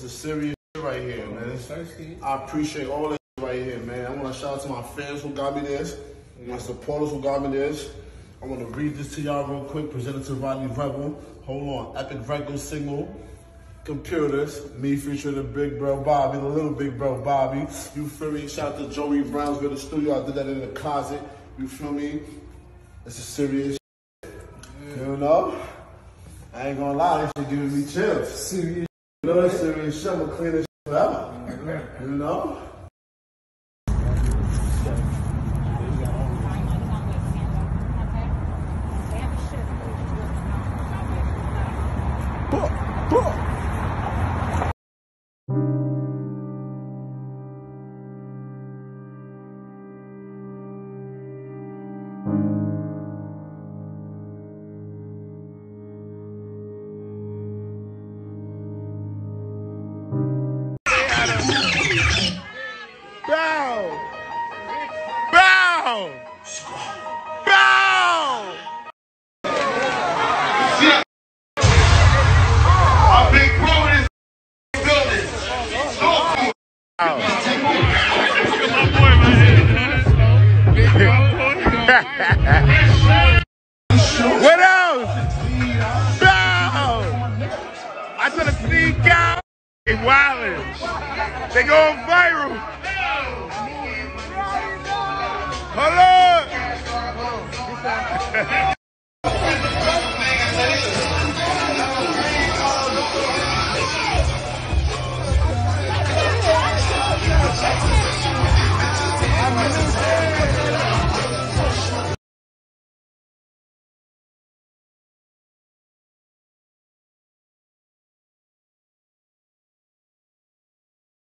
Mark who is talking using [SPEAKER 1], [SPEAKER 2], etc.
[SPEAKER 1] It's a serious right here, man. I appreciate all this right here, man. I want to shout out to my fans who got me this, my supporters who got me this. I want to read this to y'all real quick. Presented to Rowdy Rebel. Hold on. Epic record single. Computers. Me featuring the big bro Bobby, the little big bro Bobby. You feel me? Shout out to Joey Brownsville, the studio. I did that in the closet. You feel me? It's a serious shit. You know? I ain't gonna lie, this shit giving me chills. Serious. You know, this serious. I'm gonna clean this shit. You know?
[SPEAKER 2] Bow! Bow!
[SPEAKER 3] In this.
[SPEAKER 2] What else? Bow! I said a sneak out. They wildin'. They going viral. Hold on.